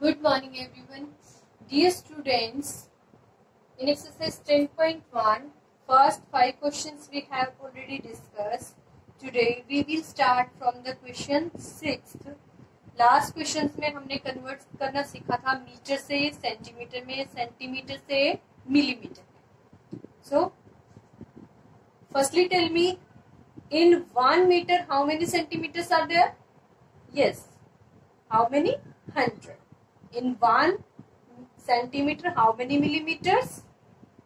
Good morning everyone. Dear students, in exercise 10.1, first five questions we have already discussed. Today we will start from the question sixth. Last questions में हमने convert करना सीखा था metre से centimetre में centimetre से millimetre में so firstly tell me in one metre how many centimetres are there yes how many hundred in one centimeter, how many millimeters?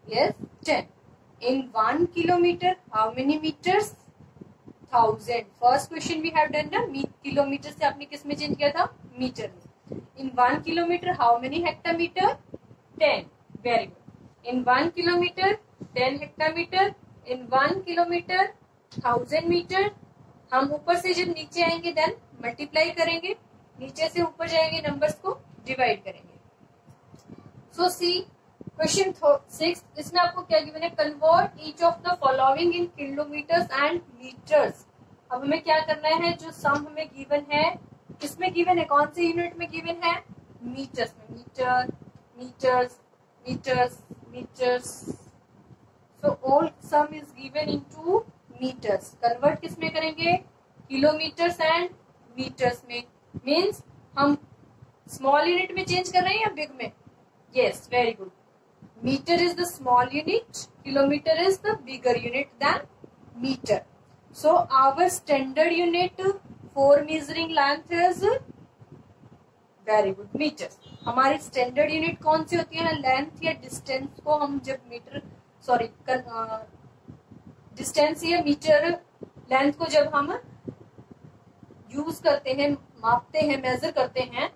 Yes 10 in 1 kilometer, how many meters? Thousand first question we have done ना kilometre से आपने किसमें change किया था? Metre में. In one kilometre how many hectometre ten very good in one kilometre ten hectometre in one kilometre thousand metre हम ऊपर से जब नीचे आएँगे देन मल्टीप्लाई करेंगे. नीचे से ऊपर जाएँगे नंबर्स को. डिवाइड करेंगे। सो सी क्वेश्चन सिक्स इसमें आपको क्या गिवन है? Convert each of the following in kilometres and metres अब हमें क्या करना है? जो सम हमें गिवन है, किसमें गिवन है? कौन से यूनिट में गिवन है? मीटर्स में। Metre metres metres metres so all sum is given into metres convert किसमें करेंगे? किलोमीटर्स एंड मीटर्स में। मीन्स हम स्मॉल यूनिट में चेंज कर रहे हैं या बिग में? Yes very good meter is the small unit, kilometer is the bigger unit than meter. So, our standard unit for measuring length is very good metre हमारी standard unit कौन सी होती है? लेंथ या डिस्टेंस को हम जब मीटर सॉरी डिस्टेंस या मीटर लेंथ को जब हम यूज़ करते हैं, मापते हैं मेजर करते हैं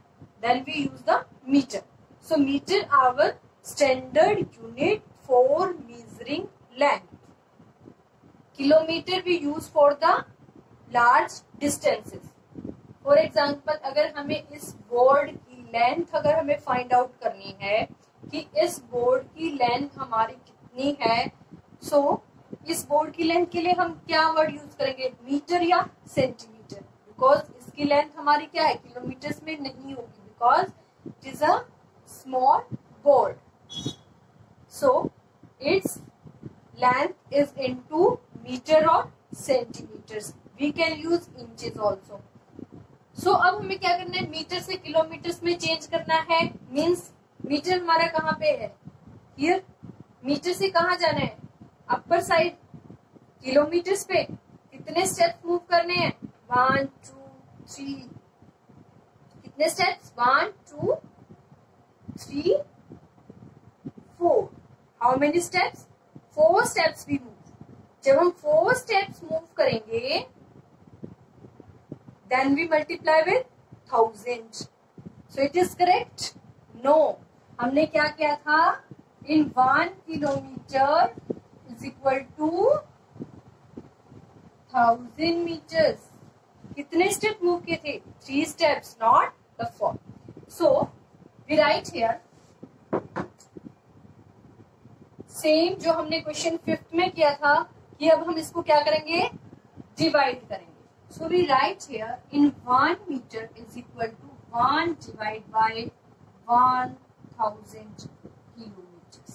then we use the metre so metre our standard unit for measuring length. Kilometer we use for the large distances. For example, हमें इस बोर्ड की लेंथ अगर हमें फाइंड आउट करनी है कि इस बोर्ड की लेंथ हमारी कितनी है सो so, इस बोर्ड की लेंथ के लिए हम क्या वर्ड यूज़ करेंगे? मीटर या सेंटीमीटर बिकॉज़ इसकी लेंथ हमारी क्या है? किलोमीटर्स में नहीं होगी। Because it is a small board So, its length is into meter or centimeters. We can use inches also. So So, अब हमें क्या करना है? मीटर से किलोमीटर्स में चेंज करना है. मीन्स मीटर हमारा कहाँ पे है? हियर मीटर से कहा जाना है? अपर साइड किलोमीटर्स पे. कितने स्टेप्स मूव करने हैं? वन टू थ्री कितने steps one two three four how many steps four steps भी मूव जब हम फोर स्टेप्स मूव करेंगे then we multiply with thousand so it is correct no हमने क्या किया था? In one kilometre is equal to thousand metres कितने step move किए थे? Three steps not the four so we write here same जो हमने क्वेश्चन फिफ्थ में किया था, कि अब हम इसको क्या करेंगे? डिवाइड करेंगे. So we write here in one metre is equal to one divide by one thousand kilometre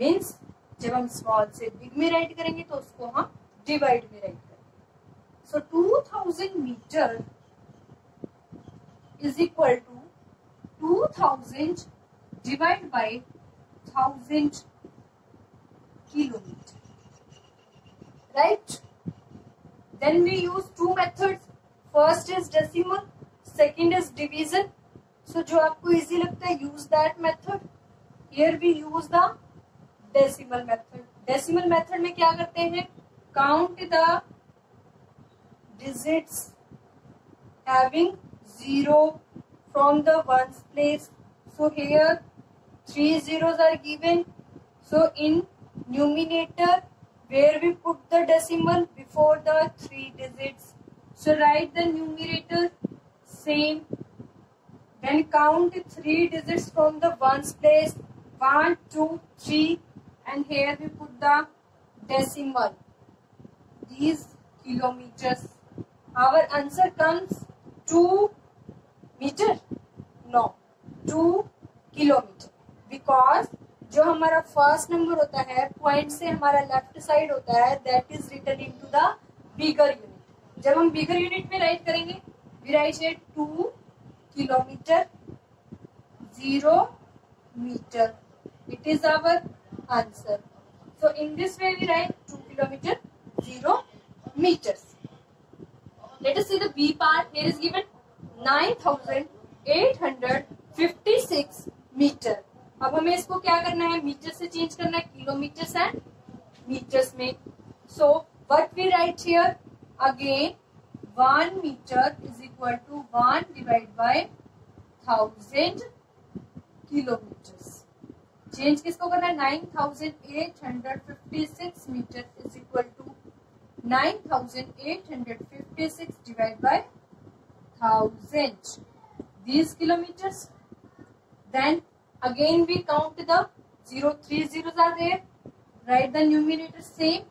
means जब हम स्मॉल से बिग में राइट करेंगे तो उसको हम डिवाइड में राइट करेंगे. So two thousand metre is equal to two thousand divide by thousand kilometer. Right? Then we use two methods. First is decimal, second is division. So जो आपको easy लगता है use that method. Here we use the decimal method. Decimal method में क्या करते हैं Count the digits having zero from the ones place. So here three zeros are given. So in numerator where we put the decimal before the three digits. So write the numerator same. Then count three digits from the ones place. One, two, three, and here we put the decimal. These kilometers. Our answer comes two meter. No, two kilometre because जो हमारा first number होता है point से हमारा left side होता है that is written into the bigger unit जब हम बिगर यूनिट में राइट करेंगे we write two kilometre zero meter. It is our answer. So in this way we write 2 kilometer 0 meters. Let us see the B part. Here 9856 meter. अब हमें इसको क्या करना है? मीटर से चेंज करना है। किलोमीटर एंड मीटर्स में। So what we write here again one metre is equal to one divide by thousand kilometre change किसको करना है? Nine thousand eight hundred fifty six metre is equal to nine thousand eight hundred fifty six divide by thousand these kilometers then again we count the zero three zeros are there write the numerator same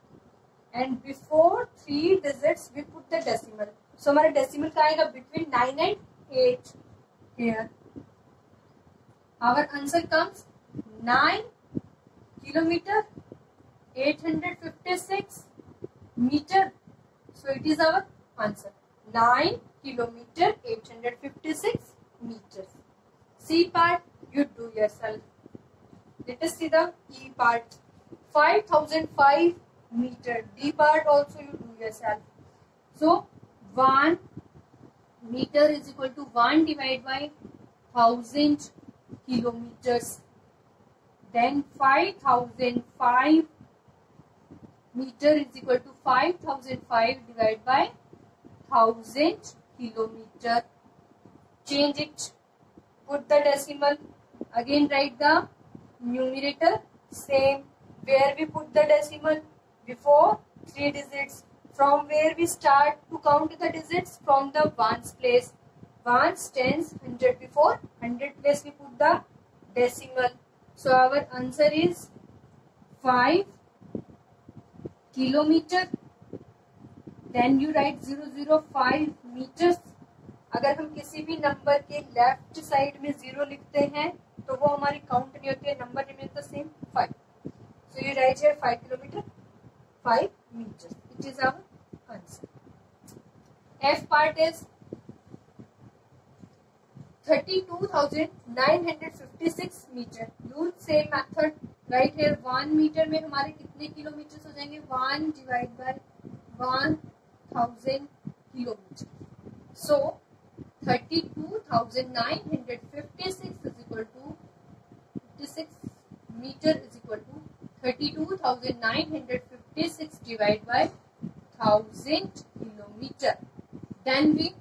and before three digits we put the decimal so हमारा decimal का आएगा between nine and eight here Our answer comes 9 kilometer 856 meter. So it is our answer. 9 kilometer 856 meters. C part you do yourself. Let us see the E part. 5005 meter. D part also you do yourself. So 1 meter is equal to 1 divided by 1000 kilometers. Then 5005 meter is equal to 5005 divided by 1000 kilometer. Change it. Put the decimal. Again write the numerator. Same. Where we put the decimal? Before 3 digits. From where we start to count the digits? From the ones place. Ones, tens, hundred before hundred place we put the decimal. So our answer is 5 kilometer. Then you write 005 meters. अगर हम किसी भी number के left side में zero लिखते हैं तो वो हमारी काउंट नहीं होती है number remain the same five so you write here five kilometre five meters. It is our answer. F part is 32,956 metre use same method write here one metre में हमारे कितने किलोमीटर हो जाएँगे one divide by one thousand kilometers. So 32,956 is equal to 56 meter is equal to 32,956 divided by 1000 kilometer. Then we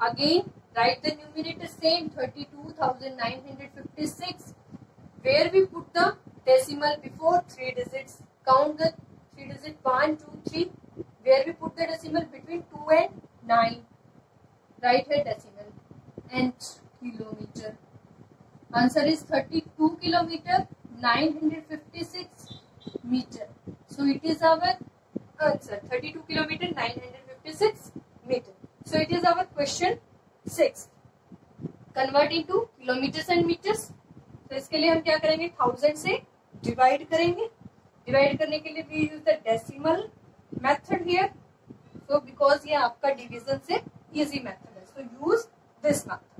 again write the numerator same 32,956 where we put the decimal before three digits. Count the three digits one two three. Where we put the decimal between 2 and 9. Write here decimal and kilometer. Answer is 32 kilometer 956 meter. So it is our answer 32 kilometer 956 meter. So it is our question six convert to kilometre and metres तो इसके लिए हम क्या करेंगे thousand से divide करेंगे divide करने के लिए we use the decimal method here so because ये आपका डिवीज़न से इजी मेथड है so use this method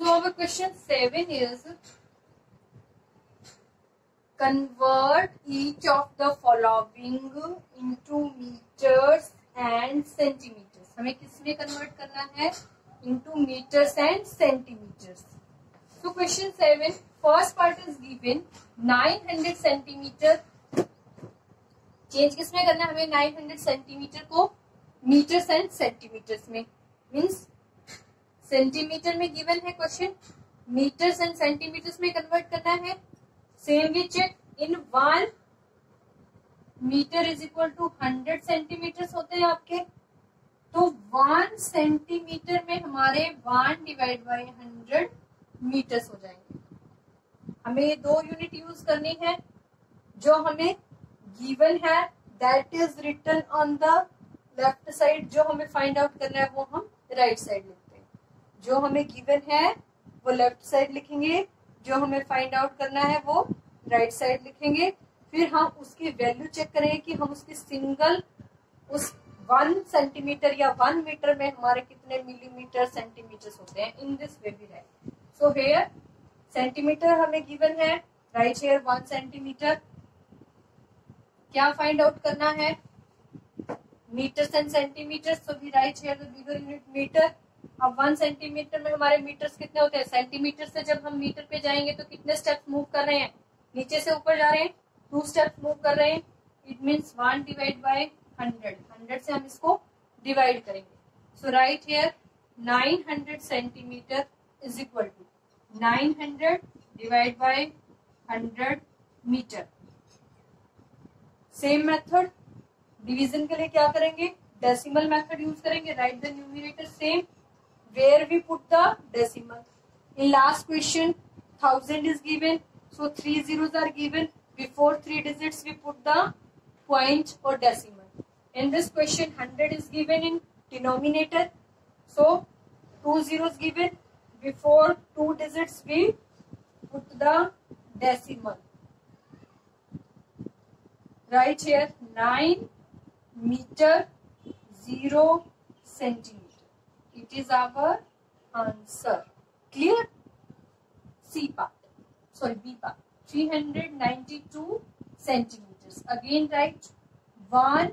So our question 7 is convert each of the following into meters and centimeters हमें किसमें कन्वर्ट करना है into meters and centimeters so question 7 first part is given 900 centimetre change किसमें करना है? हमें 900 centimetre को metres and centimetres में। मीन्स सेंटीमीटर में गिवन है क्वेश्चन मीटर्स एंड सेंटीमीटर्स में कन्वर्ट करना है। Same we check in one metre is equal to hundred centimetre होते हैं आपके। तो वन सेंटीमीटर में हमारे one divide by hundred metres हो जाएँगे। हमें दो यूनिट यूज़ करनी है, जो हमें गिवन है that is written on the left side जो हमें फाइंड आउट करना है, वो हम राइट right साइड लिखते हैं। जो हमें गिवन है, वो लेफ़्ट साइड लिखेंगे, जो हमें फाइंड आउट करना है, वो राइट right साइड लिखेंगे। फिर हम उसकी वैल्यू चेक करेंगे कि हम उसकी सिंगल उस वन सेंटीमीटर या वन मीटर में हमारे कितने मिलीमीटर सेंटीमीटर होते हैं। इन दिस वे भी राइट सो हेयर सेंटीमीटर हमें गिवन है राइट हेयर वन सेंटीमीटर क्या फाइंड आउट करना है? Metre and centimetre so we write here bigger unit metre अब वन सेंटीमीटर में हमारे मीटर्स कितने होते हैं? सेंटीमीटर से जब हम मीटर पे जाएँगे तो कितने स्टेप्स मूव कर रहे हैं? नीचे से ऊपर जा रहे हैं टू स्टेप्स मूव कर रहे हैं. It means one divide by hundred hundred से हम इसको डिवाइड करेंगे. So write here nine hundred centimetre is equal to nine hundred divide by hundred metre. Same method, division के लिए क्या करेंगे? डेसिमल मेथड यूज़ करेंगे, write the numerator same, where we put the decimal. In last question, thousand is given, so three zeros are given, before three digits we put the point और decimal. In this question, hundred is given in denominator, so two zeros given before two digits we put the decimal right here 9 meter 0 centimeter. It is our answer. Clear? C part. Sorry, B part. 392 centimeters. Again write 1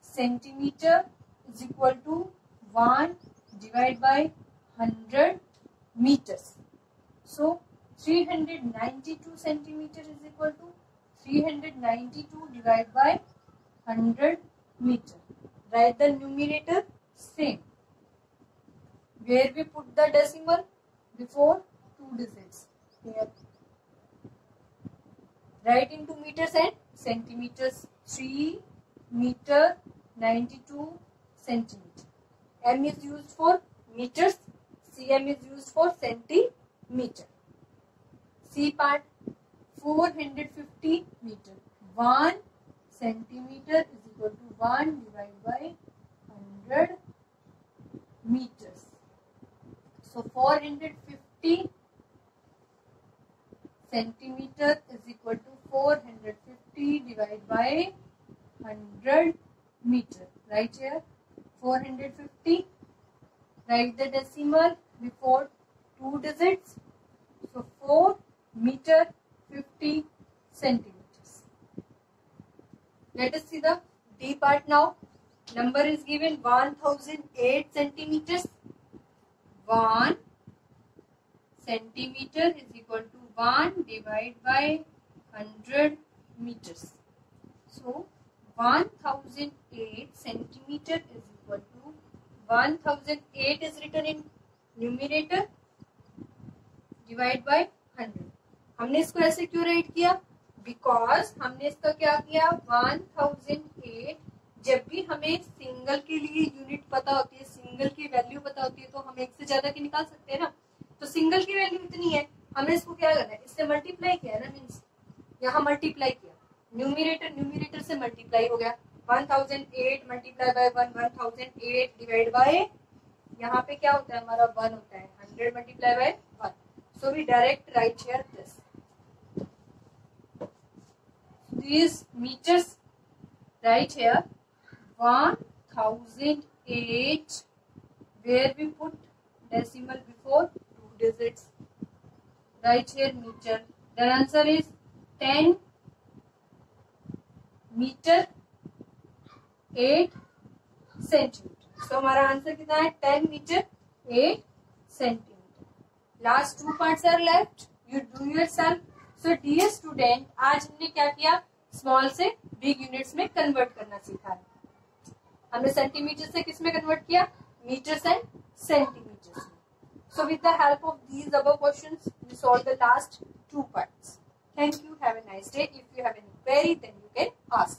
centimeter is equal to 1 divided by 100 meters. So 392 centimeter is equal to 392 divided by 100 meter. Write the numerator same. Where we put the decimal before two digits. Here. Write into meters and centimeters. 3 meter 92 centimeter. M is used for meters. CM is used for centimeter. C part 450 meter. 1 centimeter is equal to 1 divided by 100 meters. So 450 centimeter is equal to 450 divided by 100 meter. Right here 450. Write the decimal before two digits. So 4 meter 50 centimeters. Let us see the D part now. Number is given 1008 centimeters. 1 centimeter is equal to 1 divided by 100 meters. So 1008 centimeter is equal to 1008 is written in numerator divide by 100. हमने इसको ऐसे क्यों write किया? Because हमने इसका क्या किया? One thousand eight जब भी हमें सिंगल के लिए यूनिट पता होती है सिंगल की वैल्यू पता होती है तो हम एक से ज़्यादा की निकाल सकते हैं ना? तो सिंगल की वैल्यू इतनी है, हमने इसको क्या करना है? इससे मल्टीप्लाई किया ना मीन्स यहाँ मल्टीप्लाई किया। न्यूमिनेटर न्यूमिनेटर से मल्टीप्लाई हो गया। One thousand eight multiply by one one thousand eight divide by यहाँ पे क्या होता है, हमारा वन होता है। Hundred multiply by one so we direct write here this this metres write here one thousand eight where we put decimal before two digit write here metre the answer is ten metre eight centimetre so, हमारा answer कितना है? 10 मीटर 8 centimetre last two parts are left you do yourself so dear student आज हमने क्या किया? Small से big units में कन्वर्ट करना सीखा। है हमने सेंटीमीटर से किसमें कन्वर्ट किया? Metres and centimetres so, with the help of these above questions we solve the last two parts. Thank you. Have a nice day. If you have any query, then you can ask.